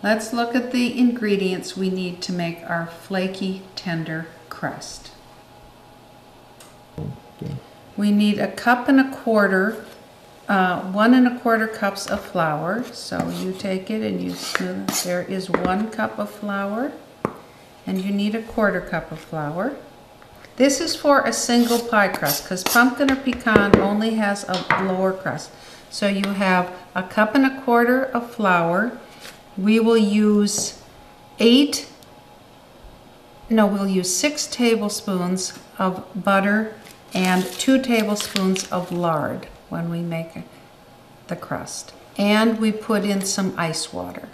Let's look at the ingredients we need to make our flaky, tender crust. We need a cup and a quarter, uh, one and a quarter cups of flour. So you take it and you smooth. There is one cup of flour, and you need a quarter cup of flour. This is for a single pie crust because pumpkin or pecan only has a lower crust. So you have a cup and a quarter of flour. We will use eight, no, we'll use six tablespoons of butter and two tablespoons of lard when we make the crust. And we put in some ice water.